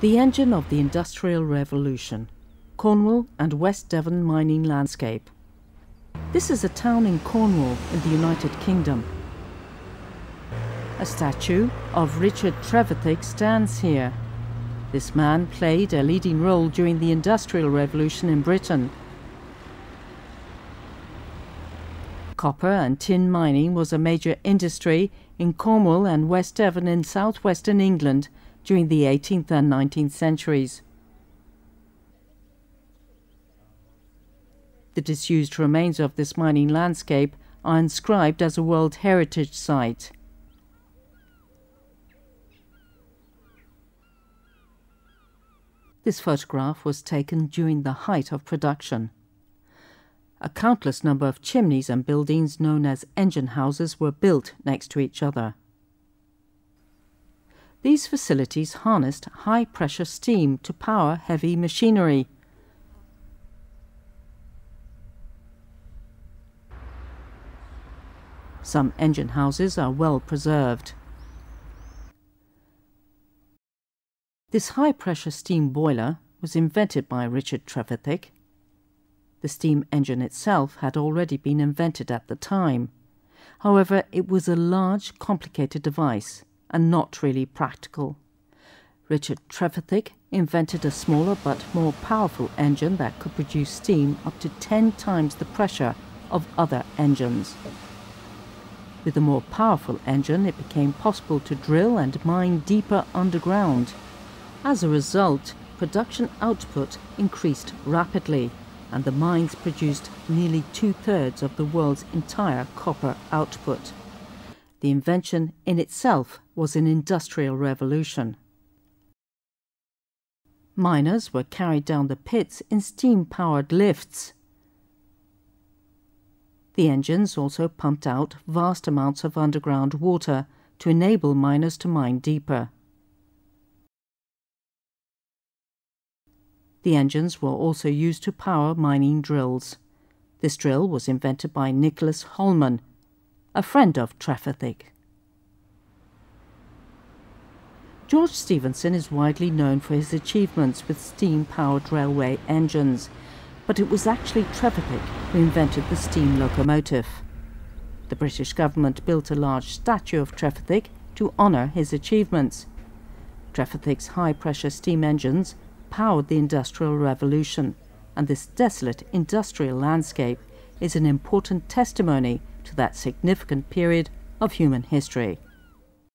The engine of the Industrial Revolution, Cornwall and West Devon mining landscape. This is a town in Cornwall in the United Kingdom. A statue of Richard Trevithick stands here. This man played a leading role during the Industrial Revolution in Britain. Copper and tin mining was a major industry in Cornwall and West Devon in southwestern England during the 18th and 19th centuries. The disused remains of this mining landscape are inscribed as a World Heritage Site. This photograph was taken during the height of production. A countless number of chimneys and buildings known as engine houses were built next to each other. These facilities harnessed high pressure steam to power heavy machinery. Some engine houses are well preserved. This high pressure steam boiler was invented by Richard Trevithick. The steam engine itself had already been invented at the time. However, it was a large, complicated device and not really practical. Richard Trevithick invented a smaller but more powerful engine that could produce steam up to 10 times the pressure of other engines. With a more powerful engine, it became possible to drill and mine deeper underground. As a result, production output increased rapidly, and the mines produced nearly two thirds of the world's entire copper output. The invention in itself was an industrial revolution. Miners were carried down the pits in steam powered lifts. The engines also pumped out vast amounts of underground water to enable miners to mine deeper. The engines were also used to power mining drills. This drill was invented by Nicholas Holman, a friend of Trevithick. George Stephenson is widely known for his achievements with steam-powered railway engines, but it was actually Trevithick who invented the steam locomotive. The British government built a large statue of Trevithick to honour his achievements. Trevithick's high-pressure steam engines powered the Industrial Revolution, and this desolate industrial landscape is an important testimony to that significant period of human history.